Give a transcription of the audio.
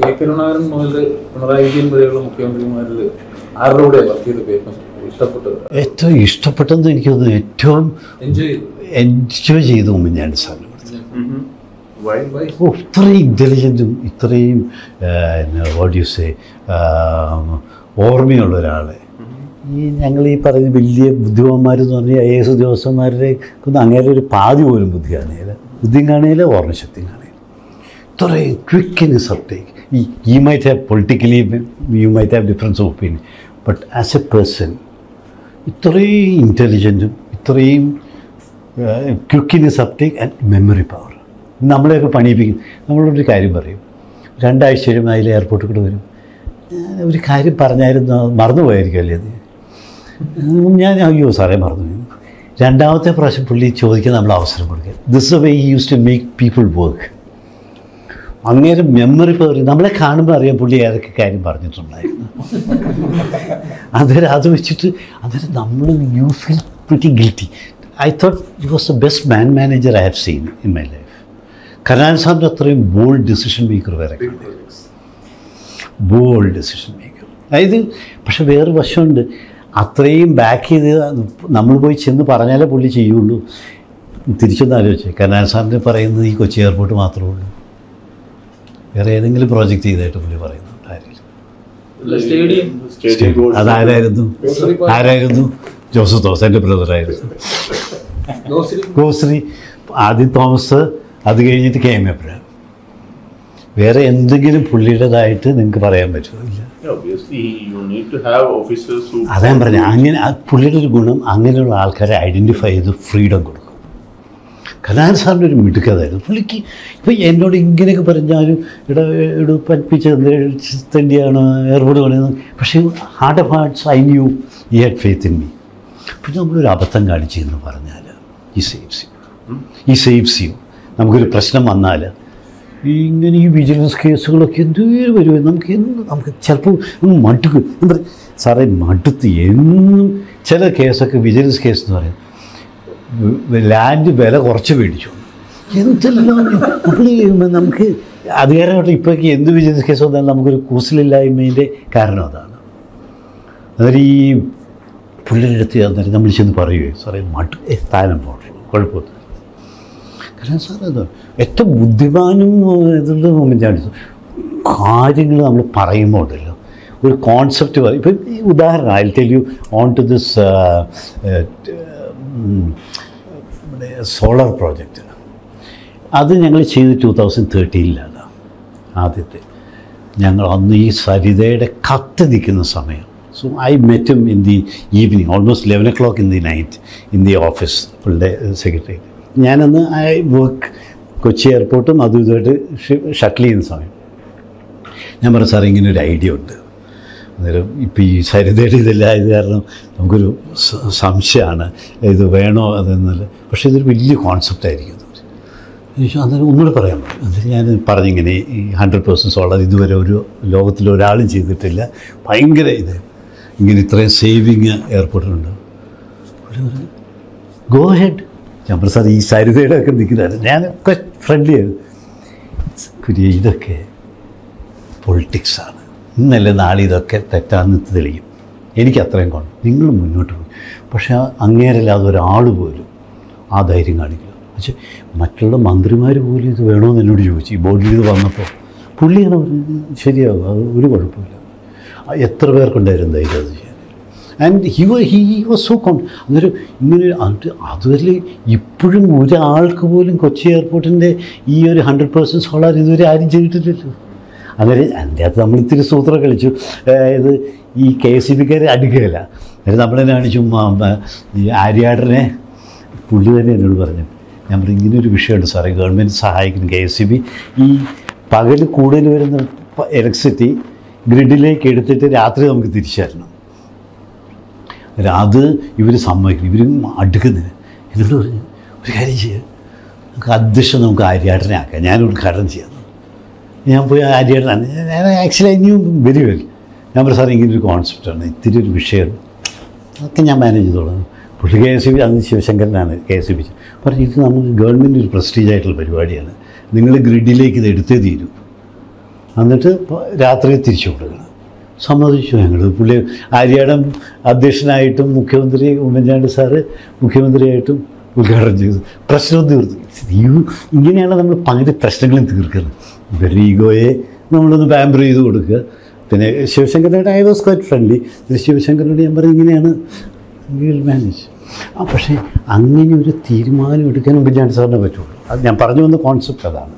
K Karunakaran മുതൽ പിണറായി വിജയൻ വരെയുള്ള മുഖ്യമന്ത്രിമാരിൽ ആരുടെ കൂടെ വർക്ക് ചെയ്ത് പേപ്പർ ഇഷ്ടപ്പെട്ടത്? ഏറ്റവും ഇഷ്ടപ്പെട്ടെന്ന് എനിക്കത് ഏറ്റവും എൻജോയ് ചെയ്തു. എൻജോയ് ചെയ്തു ഉമ്മൻചാണ്ടി സാറിനെ ഇത്രയും ഇന്റലിജന്റും ഇത്രയും വാട്ട് യു സേ ഓർമ്മയുള്ള ഒരാളെ. ഈ ഞങ്ങൾ ഈ പറയുന്ന വലിയ ബുദ്ധിമാന്മാരെന്ന് പറഞ്ഞാൽ ഐ എസ് ഉദ്യോഗസ്ഥന്മാരുടെ ഒന്നും അങ്ങനെ ഒരു പാതി പോലും ബുദ്ധി കാണുകയില്ല ബുദ്ധിയും കാണുകയില്ല ഓർമ്മശക്തിയും കാണുകയില്ല ഇത്രയും ക്വിക്ക് ഇൻ സബ്ടേക്ക് ഈ might have politically, you might have difference of opinion but as a person ഇത്രയും ഇന്റലിജന്റും ഇത്രയും quick in uptake and memory power നമ്മളെയൊക്കെ പണിയിപ്പിക്കും. നമ്മളൊരു കാര്യം പറയും. രണ്ടാഴ്ച കഴിയുമ്പോൾ അതിൽ എയർപോർട്ടിൽ കൂടെ വരും. ഒരു കാര്യം പറഞ്ഞായിരുന്നു മറന്നുപോയായിരിക്കുമല്ലേ അത്? ഉം, ഞാൻ അയ്യോ സാറേ മറന്നു. രണ്ടാമത്തെ പ്രാവശ്യം പുള്ളി ചോദിക്കാൻ നമ്മൾ അവസരം കൊടുക്കുക. This way he used to make people work അങ്ങേരെ മെമ്മറി പവർ നമ്മളെ കാണുമ്പോൾ അറിയാം പുള്ളി ഏതൊക്കെ കാര്യം പറഞ്ഞിട്ടുണ്ടായിരുന്നു. അന്നേരം അത് വെച്ചിട്ട് അന്നേരം നമ്മൾ you feel pretty guilty I thought it was the best man manager I have seen in my life Karunan സാറിന്റെ അത്രയും ബോൾഡ് ഡിസിഷൻ മേക്കർ വേറെ ബോൾഡ് ഡിസിഷൻ മേക്കർ അതായത് പക്ഷെ വേറെ വശമുണ്ട്. അത്രയും ബാക്ക് ചെയ്ത് നമ്മൾ പോയി ചെന്ന് പറഞ്ഞാലേ പുള്ളി ചെയ്യുള്ളൂ. തിരിച്ചൊന്ന് ആലോചിച്ചേ. കരുണാൻ സാറിന് പറയുന്നത് ഈ കൊച്ചി എയർപോർട്ട് മാത്രമേ ഉള്ളൂ. വേറെ ഏതെങ്കിലും പ്രോജക്റ്റ് ചെയ്തായിട്ട് പുള്ളി പറയുന്നുണ്ട് ആരെങ്കിലും? അതാരായിരുന്നു? ആരായിരുന്നു? ജോസഫ് തോമസ് എന്റെ ബ്രദറായിരുന്നു. ഗോശ്രീ ആദ്യം തോമസ് അത് കഴിഞ്ഞിട്ട് കെ എം എബ്രഹാം വേറെ എന്തെങ്കിലും പുള്ളിയുടേതായിട്ട് നിങ്ങൾക്ക് പറയാൻ പറ്റുമില്ല അതാ ഞാൻ പറഞ്ഞത് അങ്ങനെ പുള്ളിയുടെ ഒരു ഗുണം അങ്ങനെയുള്ള ആൾക്കാരെ ഐഡന്റിഫൈ ചെയ്ത് ഫ്രീഡം കൊടുക്കും. കലാൻ സാറിന്റെ ഒരു മിടുക്കതായിരുന്നു. പുള്ളിക്ക് ഇപ്പം എന്നോട് ഇങ്ങനെയൊക്കെ പറഞ്ഞാലും ഇട ഇട പഠിപ്പിച്ച് തന്നെയാണ് എയർപോർട്ട് പറയുന്നത് പക്ഷേ heart of hearts I knew he had faith in me പിന്നെ നമ്മളൊരു അബദ്ധം കാണിച്ചു എന്ന് പറഞ്ഞാൽ he saves you he saves you നമുക്കൊരു പ്രശ്നം വന്നാൽ ഇങ്ങനെ ഈ വിജിലൻസ് കേസുകളൊക്കെ എന്തേലും വരുമോ നമുക്ക് എന്ത് നമുക്ക് ചിലപ്പോൾ മടുക്കും. എന്താ പറയുക സാറേ മടുത്ത് എന്നും ചില കേസൊക്കെ വിജിലൻസ് കേസ് എന്ന് പറയും. ലാൻഡ് വില കുറച്ച് മേടിച്ചു. എന്തെല്ലാം നമുക്ക് അധികാരമായിട്ട് ഇപ്പോഴേക്ക് എന്ത് വിജിലൻസ് കേസ് വന്നാലും നമുക്കൊരു കൂസലില്ലായ്മേന്റെ കാരണം അതാണ്. അതായത് ഈ പുള്ളിയുടെ അടുത്ത് അന്നേരം നമ്മൾ ചെന്ന് പറയുകയോ സാറേ മട്ട് സ്ഥാനം പോകണം കുഴപ്പമില്ല കാരണം സാർ അത് ഏറ്റവും ബുദ്ധിമാനും ഇതുള്ള മൊമെന്റാണ് കാര്യങ്ങൾ നമ്മൾ പറയുമ്പോൾ ഉണ്ടല്ലോ. ഒരു കോൺസെപ്റ്റ് പറയും ഇപ്പം ഉദാഹരണം I tell you on to this solar project അത് ഞങ്ങൾ ചെയ്ത് ടു തൗസൻഡ് തേർട്ടീനിലാണ് ആദ്യത്തെ. ഞങ്ങൾ അന്ന് ഈ സരിതയുടെ കത്ത് നിൽക്കുന്ന സമയം. So I met him in the evening almost eleven o'clock in the night in the office പുള്ളിയുടെ സെക്രട്ടറി ഞാനന്ന് ഐ വർക്ക് കൊച്ചി എയർപോർട്ടും അതും ഇതുമായിട്ട് ഷട്ടിൽ ചെയ്യുന്ന സമയം. ഞാൻ പറഞ്ഞു സാറേ ഇങ്ങനെ ഒരു ഐഡിയ ഉണ്ട്. അന്നേരം ഇപ്പം ഈ സരിതയുടെ ഇതെല്ലാം ഇത് കാരണം നമുക്കൊരു സംശയമാണ് ഇത് വേണോ അതെന്നല്ല. പക്ഷേ ഇതൊരു വലിയ കോൺസെപ്റ്റ് ആയിരിക്കും. ചോദിച്ചു അന്നേരം ഒന്നുകൂടെ പറയാൻ പറ്റും. ഞാൻ പറഞ്ഞിങ്ങനെ ഈ ഹൺഡ്രഡ് പേഴ്സൻസ് ഉള്ളത് ഇതുവരെ ഒരു ലോകത്തിൽ ഒരാളും ചെയ്തിട്ടില്ല. ഭയങ്കര ഇത്. ഇങ്ങനെ ഇത്രയും സേവിങ് ഏർപ്പെട്ടിട്ടുണ്ട് ഗോ ഹെഡ് ഞാൻ പറഞ്ഞു സാർ ഈ സരിതയുടെ ഒക്കെ നിൽക്കുന്നതാണ്. ഞാനൊക്കെ ഫ്രണ്ട്ലി ആയിരുന്നു ഇതൊക്കെ പൊളിറ്റിക്സാണ് ഇന്നല്ല നാളെ ഇതൊക്കെ തെറ്റാന്ന് തെളിയും. എനിക്ക് അത്രയും കൊണ്ട് നിങ്ങൾ മുന്നോട്ട് പോയി. പക്ഷേ അങ്ങേരല്ലാതെ ഒരാൾ പോലും ആ ധൈര്യം കാണിക്കില്ല. പക്ഷേ മറ്റുള്ള മന്ത്രിമാർ പോലും ഇത് വേണമെന്ന് എന്നോട് ചോദിച്ചു. ഈ ബോർഡിൽ ഇത് വന്നപ്പോൾ പുള്ളിയാണ് പറഞ്ഞത് ശരിയാകും അത് ഒരു കുഴപ്പമില്ല. എത്ര പേർക്കുണ്ടായിരുന്നു ധൈര്യം അത് ചെയ്യാൻ. And he he was so കോൺ അന്നേരം ഇങ്ങനെ അത് അതുവരെ ഇപ്പോഴും ഒരാൾക്ക് പോലും കൊച്ചി എയർപോർട്ടിന്റെ ഈ ഒരു ഹൺഡ്രഡ് പേഴ്സന്റ് സോളാർ ഇതുവരെ ആരും ചെയ്തിട്ടില്ലല്ലോ. അന്നേരം അതിന്റെ അകത്ത് നമ്മൾ ഇത്തിരി സൂത്രം കളിച്ചു. ഇത് ഈ കെ എസ് സി ബിക്കാരെ അടുക്കുകയില്ല. അന്നേരം നമ്മളെന്നെ കാണിച്ചു മ- മ- ഈ ആര്യാടനെ പുള്ളി തന്നെ എന്നോട് പറഞ്ഞു. ഞാൻ പറഞ്ഞു ഇങ്ങനൊരു വിഷയമുണ്ട് സാറേ ഗവൺമെന്റ് സഹായിക്കുന്നു കെ എസ് ബി. ഈ പകൽ കൂടുതൽ വരുന്ന ഇലക്ട്രിസിറ്റി ഗ്രിഡിലേക്ക് എടുത്തിട്ട് രാത്രി നമുക്ക് തിരിച്ചു തരണം. അന്നേരം അത് ഇവർ സമ്മതിക്കുന്നു ഇവർ അടുക്കുന്നതിന് എന്നോട് പറഞ്ഞു ഒരു കാര്യം ചെയ്യുക നമുക്ക് അധ്യക്ഷൻ നമുക്ക് ആര്യാടനെ ആക്കാം. ഞാൻ ഉദ്ഘാടനം ചെയ്യാം. ഞാൻ പോയി ആര്യേട്ടനാണ് ഞാൻ actually I knew very well ഞാൻ പറഞ്ഞു സാർ ഇങ്ങനെ ഒരു കോൺസെപ്റ്റാണ് ഇത്തിരി ഒരു വിഷയമാണ് അതൊക്കെ ഞാൻ മാനേജ് ചെയ്തോളാം. പുള്ളി കെ എസ് ബി അന്ന് ശിവശങ്കരനാണ് കെ എസ് ബി. പറഞ്ഞു ഇത് നമുക്ക് ഗവൺമെന്റ് ഒരു പ്രസ്റ്റീജ് ആയിട്ടുള്ള പരിപാടിയാണ്. നിങ്ങൾ ഗ്രിഡിലേക്ക് ഇത് എടുത്തേ തീരൂ. എന്നിട്ട് രാത്രി തിരിച്ചു കൊടുക്കണം. സമ്മതിച്ചു ഞങ്ങൾ പുള്ളി ആര്യാടം അധ്യക്ഷനായിട്ടും മുഖ്യമന്ത്രി ഉമ്മൻചാണ്ടി സാറ് മുഖ്യമന്ത്രിയായിട്ടും ഉദ്ഘാടനം ചെയ്തു പ്രശ്നം തീർത്തു ഇങ്ങനെയാണ് നമ്മൾ പകുതി പ്രശ്നങ്ങളും തീർക്കുന്നത്. ഇവരുടെ ഈഗോയെ നമ്മളൊന്ന് പാമ്പർ ചെയ്ത് കൊടുക്കുക. പിന്നെ ശിവശങ്കരനായിട്ട് ഐ വാസ് ക്വൈറ്റ് ഫ്രണ്ട്ലി ശിവശങ്കരനോട് ഞാൻ പറയും ഇങ്ങനെയാണ് വിൽ മാനേജ് ആ പക്ഷേ അങ്ങനെ ഒരു തീരുമാനം എടുക്കാൻ ഉമ്മൻചാണ്ടി സാറിനെ പറ്റുള്ളൂ. അത് ഞാൻ പറഞ്ഞു വന്ന കോൺസെപ്റ്റ് അതാണ്.